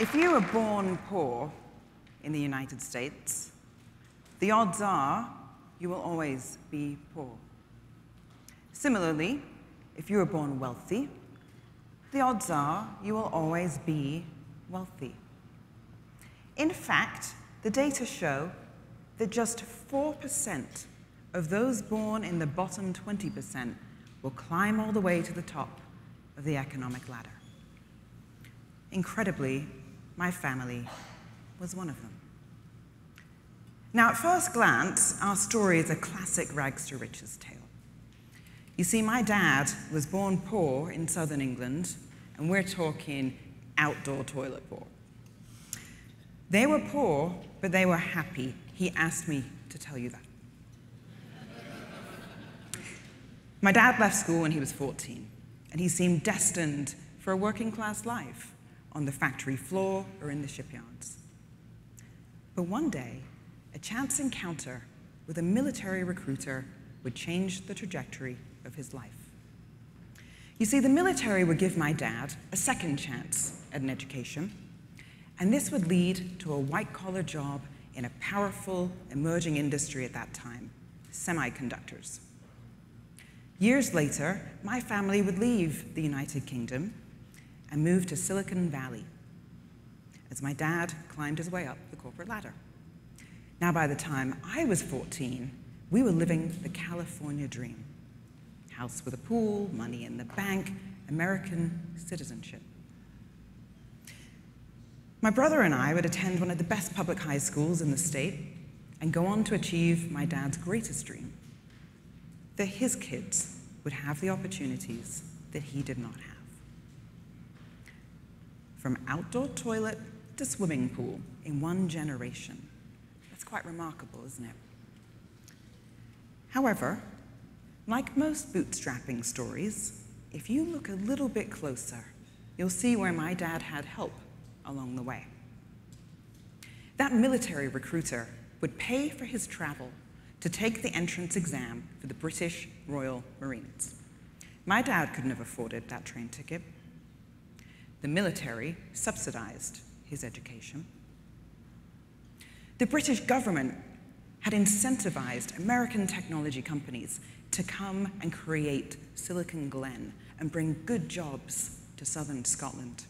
If you were born poor in the United States, the odds are you will always be poor. Similarly, if you were born wealthy, the odds are you will always be wealthy. In fact, the data show that just 4% of those born in the bottom 20% will climb all the way to the top of the economic ladder. Incredibly, my family was one of them. Now, at first glance, our story is a classic rags to riches tale. You see, my dad was born poor in southern England, and we're talking outdoor toilet poor. They were poor, but they were happy. He asked me to tell you that. My dad left school when he was 14, and he seemed destined for a working class life on the factory floor or in the shipyards. But one day, a chance encounter with a military recruiter would change the trajectory of his life. You see, the military would give my dad a second chance at an education, and this would lead to a white collar job in a powerful emerging industry at that time semiconductors. Years later, my family would leave the United Kingdom and moved to Silicon Valley as my dad climbed his way up the corporate ladder. Now, by the time I was 14, we were living the California dream house with a pool, money in the bank, American citizenship. My brother and I would attend one of the best public high schools in the state and go on to achieve my dad's greatest dream that his kids would have the opportunities that he did not have from outdoor toilet to swimming pool in one generation. That's quite remarkable, isn't it? However, like most bootstrapping stories, if you look a little bit closer, you'll see where my dad had help along the way. That military recruiter would pay for his travel to take the entrance exam for the British Royal Marines. My dad couldn't have afforded that train ticket, the military subsidized his education. The British government had incentivized American technology companies to come and create Silicon Glen and bring good jobs to southern Scotland.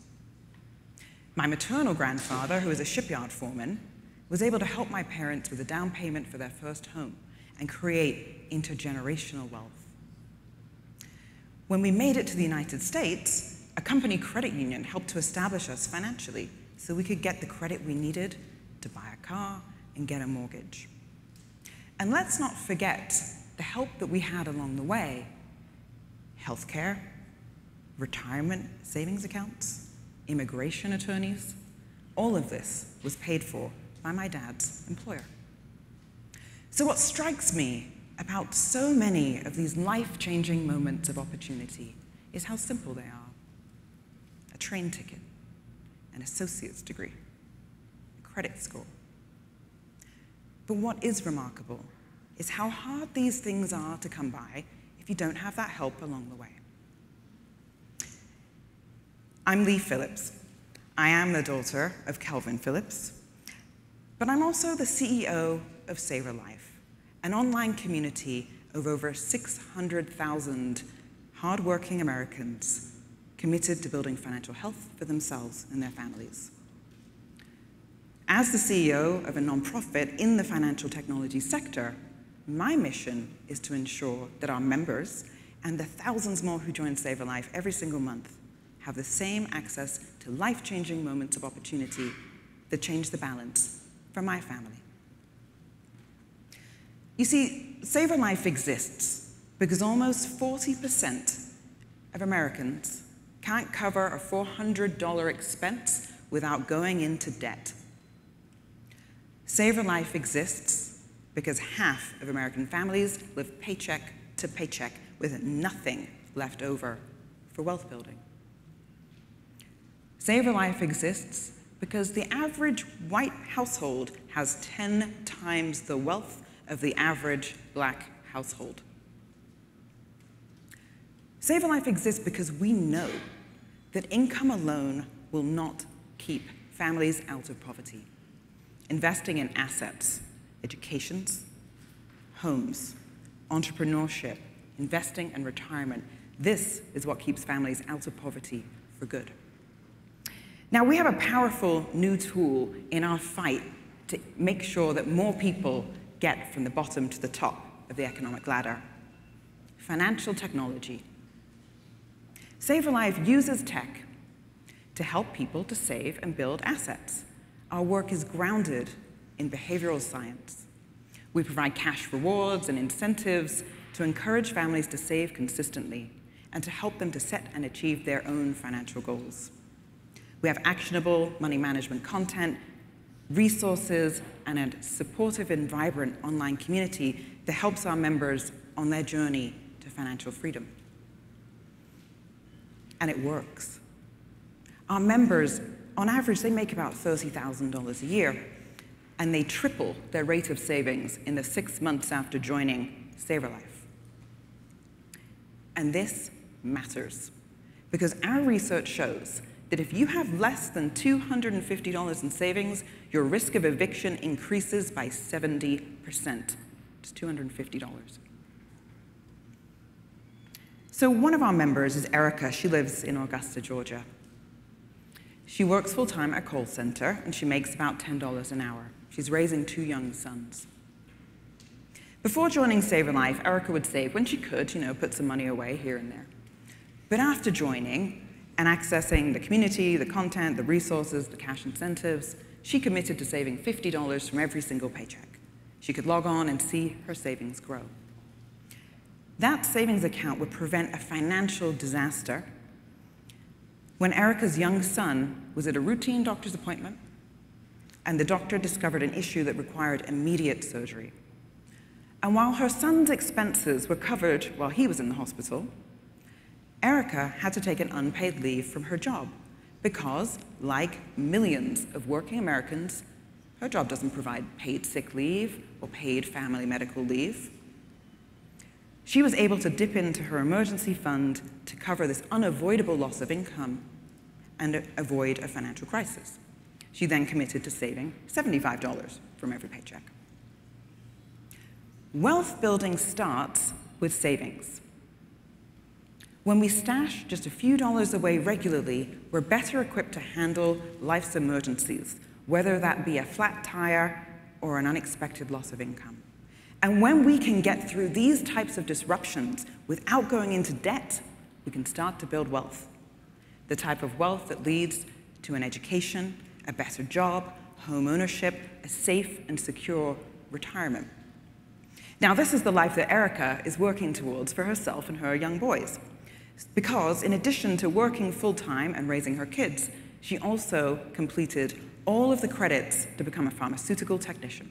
My maternal grandfather, who was a shipyard foreman, was able to help my parents with a down payment for their first home and create intergenerational wealth. When we made it to the United States, a company credit union helped to establish us financially so we could get the credit we needed to buy a car and get a mortgage. And let's not forget the help that we had along the way healthcare, retirement savings accounts, immigration attorneys. All of this was paid for by my dad's employer. So, what strikes me about so many of these life changing moments of opportunity is how simple they are train ticket, an associate's degree, a credit score. But what is remarkable is how hard these things are to come by if you don't have that help along the way. I'm Leigh Phillips. I am the daughter of Kelvin Phillips, but I'm also the CEO of SaverLife, an online community of over 600,000 hardworking Americans committed to building financial health for themselves and their families. As the CEO of a nonprofit in the financial technology sector, my mission is to ensure that our members and the thousands more who join SaverLife every single month have the same access to life changing moments of opportunity that change the balance for my family. You see, SaverLife exists because almost 40% of Americans can't cover a $400 expense without going into debt. SaverLife exists because half of American families live paycheck to paycheck with nothing left over for wealth building. SaverLife exists because the average white household has 10 times the wealth of the average black household. SaverLife exists because we know that income alone will not keep families out of poverty, investing in assets, educations, homes, entrepreneurship, investing, and retirement. This is what keeps families out of poverty for good. Now, we have a powerful new tool in our fight to make sure that more people get from the bottom to the top of the economic ladder financial technology. SaverLife uses tech to help people to save and build assets. Our work is grounded in behavioral science. We provide cash rewards and incentives to encourage families to save consistently and to help them to set and achieve their own financial goals. We have actionable money management content, resources, and a supportive and vibrant online community that helps our members on their journey to financial freedom. And it works. Our members, on average, they make about $30,000 a year, and they triple their rate of savings in the six months after joining SaverLife. And this matters because our research shows that if you have less than $250 in savings, your risk of eviction increases by 70%. It's $250. So one of our members is Erica. She lives in Augusta, Georgia. She works full-time at a call center, and she makes about $10 an hour. She's raising two young sons. Before joining SaverLife, Erica would save when she could, you know, put some money away here and there. But after joining and accessing the community, the content, the resources, the cash incentives, she committed to saving $50 from every single paycheck. She could log on and see her savings grow. That savings account would prevent a financial disaster when Erica's young son was at a routine doctor's appointment and the doctor discovered an issue that required immediate surgery. And while her son's expenses were covered while he was in the hospital, Erica had to take an unpaid leave from her job because, like millions of working Americans, her job doesn't provide paid sick leave or paid family medical leave. She was able to dip into her emergency fund to cover this unavoidable loss of income and avoid a financial crisis. She then committed to saving $75 from every paycheck. Wealth building starts with savings. When we stash just a few dollars away regularly, we're better equipped to handle life's emergencies, whether that be a flat tire or an unexpected loss of income. And when we can get through these types of disruptions without going into debt, we can start to build wealth. The type of wealth that leads to an education, a better job, home ownership, a safe and secure retirement. Now, this is the life that Erica is working towards for herself and her young boys. Because in addition to working full time and raising her kids, she also completed all of the credits to become a pharmaceutical technician.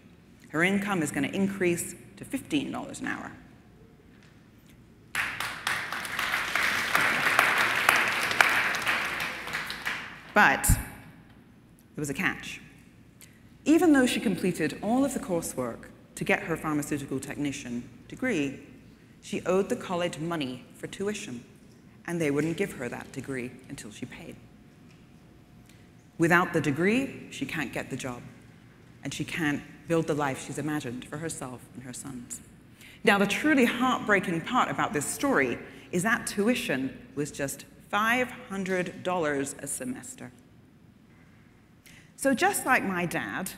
Her income is going to increase to $15 an hour. But there was a catch. Even though she completed all of the coursework to get her pharmaceutical technician degree, she owed the college money for tuition and they wouldn't give her that degree until she paid. Without the degree, she can't get the job, and she can't build the life she's imagined for herself and her sons. Now, the truly heartbreaking part about this story is that tuition was just $500 a semester. So, just like my dad,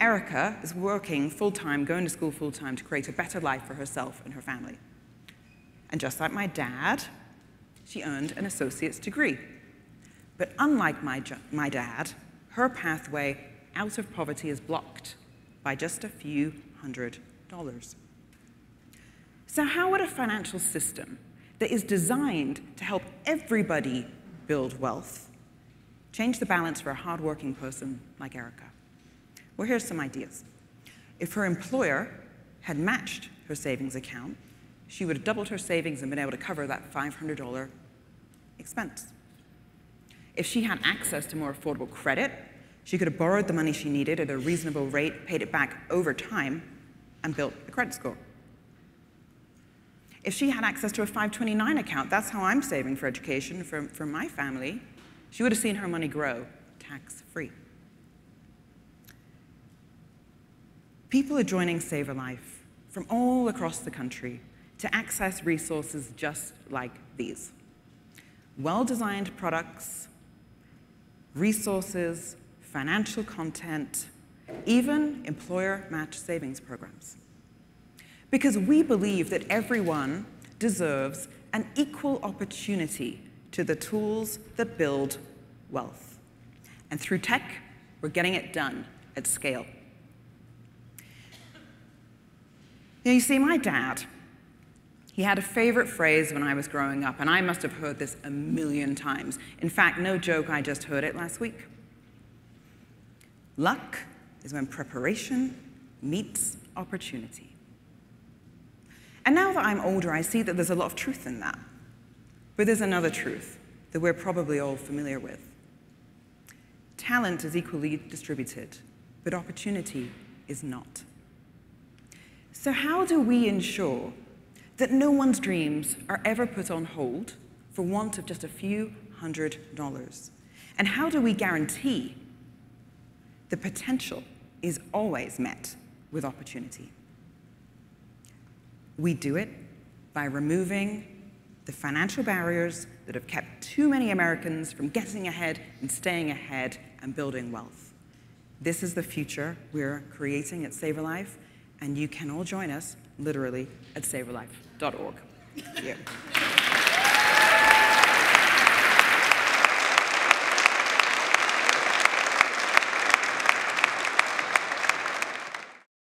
Erica is working full time, going to school full time to create a better life for herself and her family. And just like my dad, she earned an associate's degree. But unlike my, my dad, her pathway out of poverty is blocked by just a few hundred dollars. So, how would a financial system that is designed to help everybody build wealth change the balance for a hardworking person like Erica? Well, here's some ideas. If her employer had matched her savings account, she would have doubled her savings and been able to cover that $500 expense. If she had access to more affordable credit, she could have borrowed the money she needed at a reasonable rate, paid it back over time, and built a credit score. If she had access to a 529 account, that's how I'm saving for education for, for my family, she would have seen her money grow tax free. People are joining SaverLife from all across the country to access resources just like these well designed products, resources, financial content, even employer match savings programs. Because we believe that everyone deserves an equal opportunity to the tools that build wealth. And through tech, we're getting it done at scale. Now, you see, my dad, he had a favorite phrase when I was growing up, and I must have heard this a million times. In fact, no joke, I just heard it last week. Luck is when preparation meets opportunity. And now that I'm older, I see that there's a lot of truth in that. But there's another truth that we're probably all familiar with. Talent is equally distributed, but opportunity is not. So, how do we ensure that no one's dreams are ever put on hold for want of just a few hundred dollars? And how do we guarantee the potential is always met with opportunity? We do it by removing the financial barriers that have kept too many Americans from getting ahead and staying ahead and building wealth. This is the future we're creating at SaverLife, and you can all join us literally at saverlife.org. Thank you.